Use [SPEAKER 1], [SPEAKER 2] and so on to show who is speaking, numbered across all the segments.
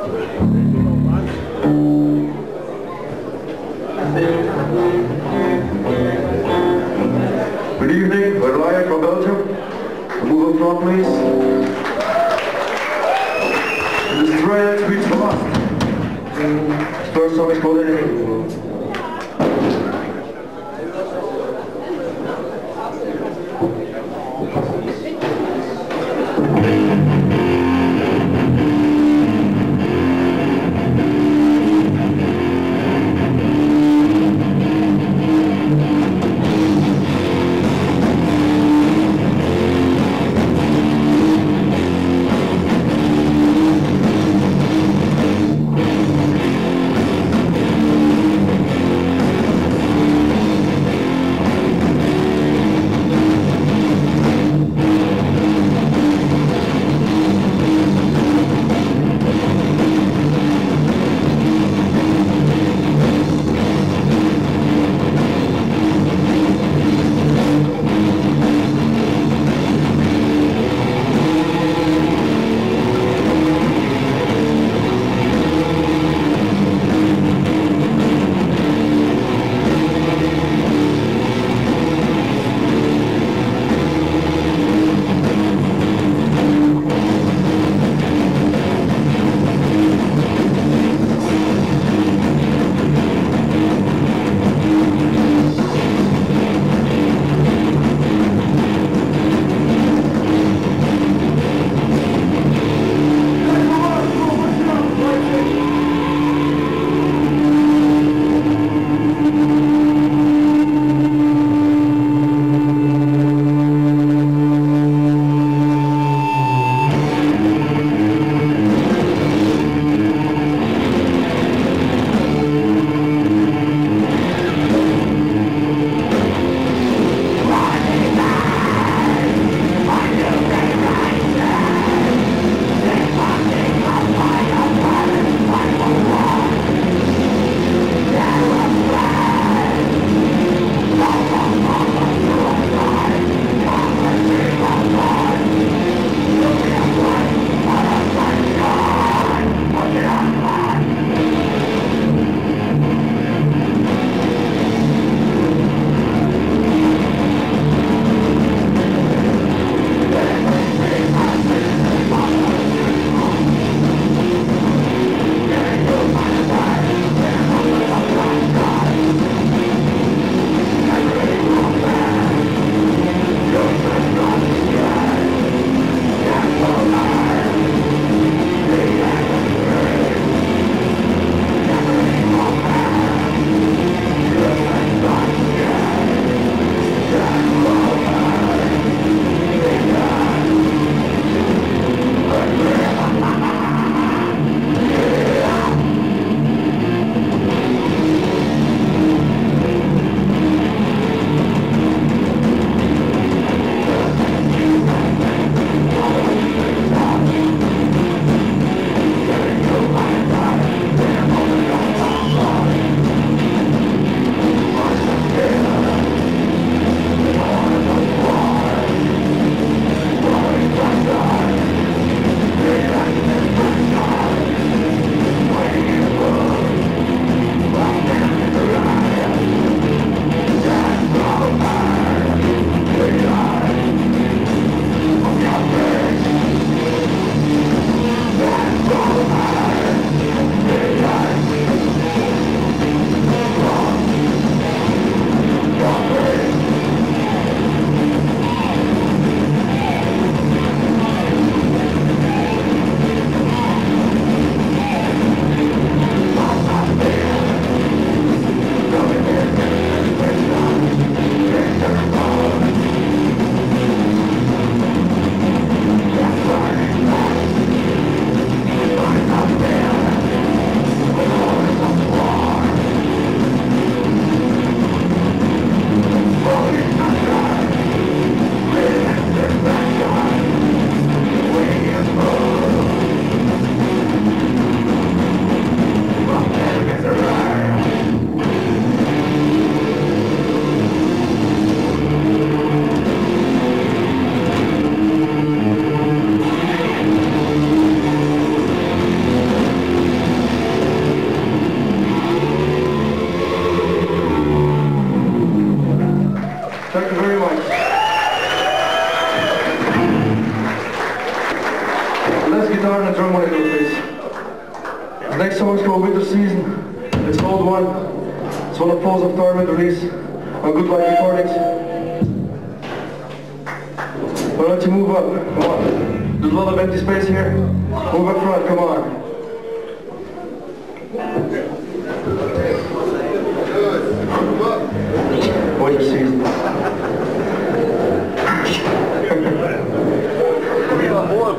[SPEAKER 1] Good Let's guitar and a drum when it, please. Our next song is called Winter Season. It's an old one. It's one of Falls of Torment, release on Good Life Recordings. Why don't you move up? Come on. There's a lot of empty space here. Move up front, come on.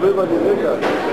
[SPEAKER 1] problema nenhum,
[SPEAKER 2] cara.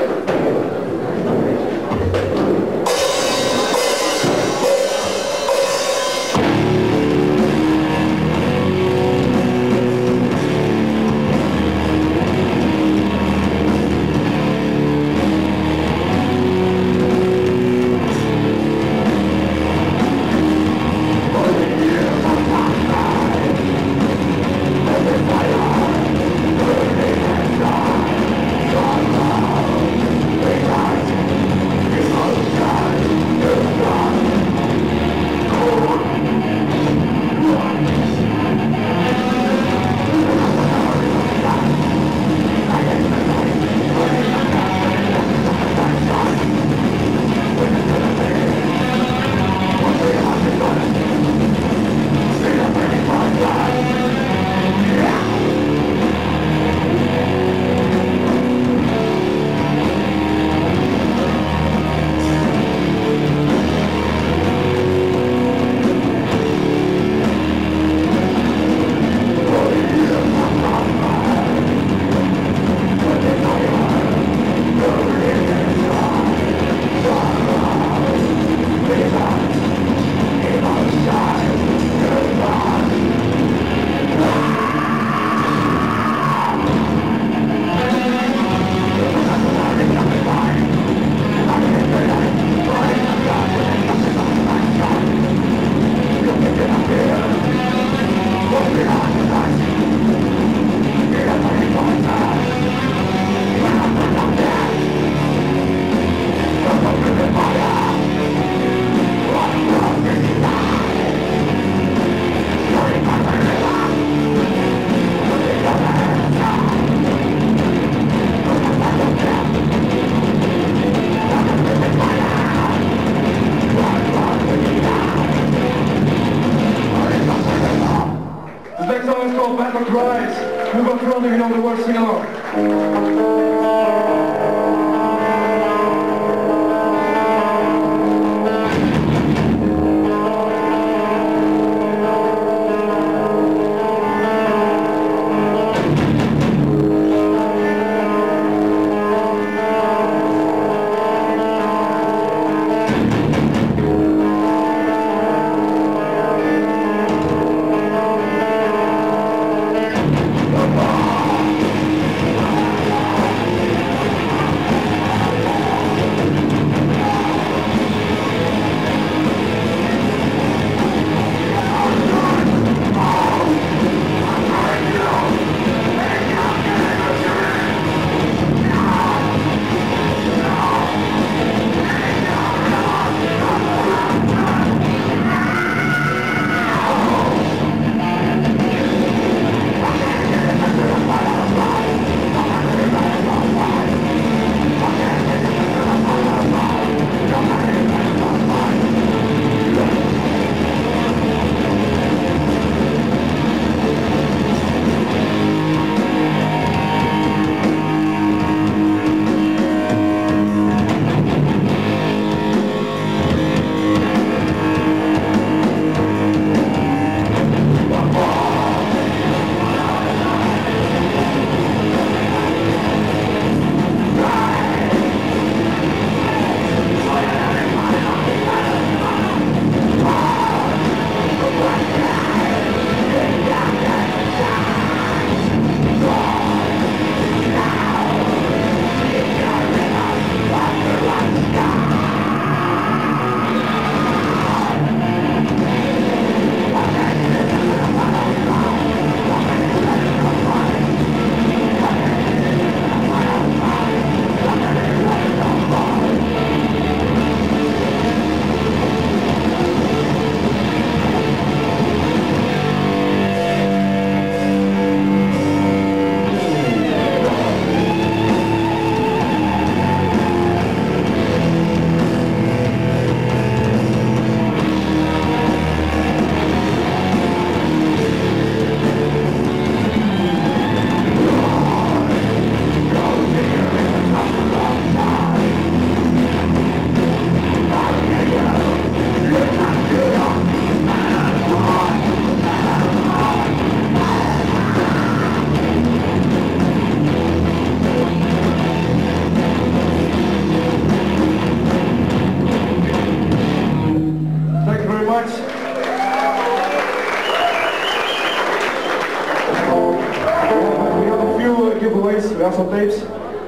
[SPEAKER 1] We have some tapes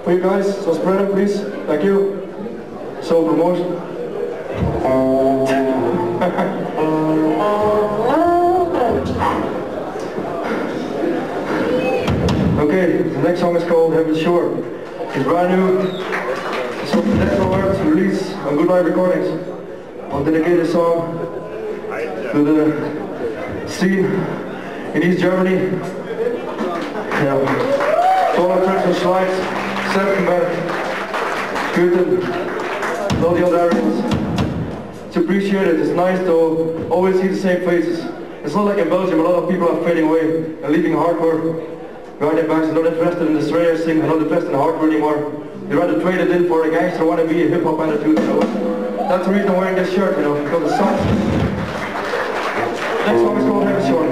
[SPEAKER 1] for you guys, so spread them please. Thank you. So promotion. Uh, okay, the next song is called Heaven Shore. It's brand new. It's from the Death Awards release on Good Life Recordings. I'll dedicate this song to the scene in East Germany. Yeah. Friends from Schweiz, the other areas. It's appreciated. It's nice to always see the same faces. It's not like in Belgium, a lot of people are fading away and leaving hardcore their backs. They're not interested in the Strayer thing, not interested in hardcore anymore. They rather trade it in for a gangster want to be a hip-hop attitude. That's the reason I'm wearing this shirt, you know, because the sun. Next song is called Heavy Short.